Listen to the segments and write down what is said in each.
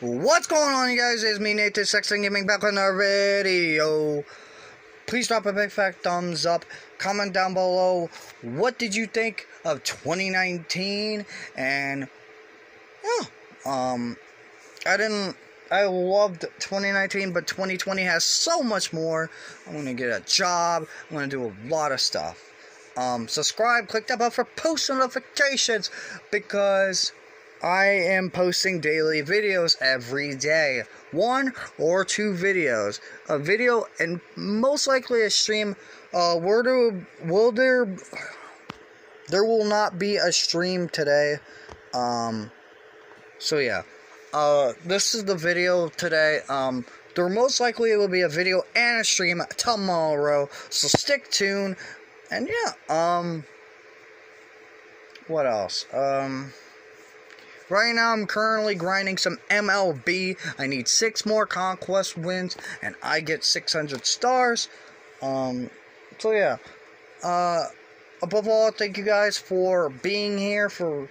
What's going on, you guys? It's me, Nate, Nathan Sexton Gaming, back on our video. Please drop a big fat thumbs up. Comment down below. What did you think of 2019? And yeah, um, I didn't. I loved 2019, but 2020 has so much more. I'm gonna get a job. I'm gonna do a lot of stuff. Um, subscribe, click that bell for post notifications because I am posting daily videos every day. One or two videos. A video and most likely a stream. Uh, where do, will there, there will not be a stream today. Um, so yeah. Uh, this is the video today. Um, there most likely will be a video and a stream tomorrow. So stick tuned. And yeah, um, what else? Um, Right now, I'm currently grinding some MLB. I need six more conquest wins, and I get 600 stars. Um, so yeah. Uh, above all, thank you guys for being here for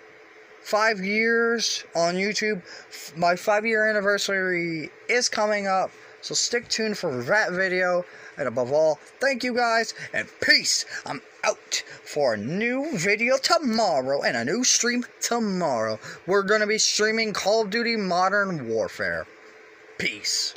five years on YouTube. My five-year anniversary is coming up, so stick tuned for that video. And above all, thank you guys, and peace. I'm out for a new video tomorrow and a new stream tomorrow. We're going to be streaming Call of Duty Modern Warfare. Peace.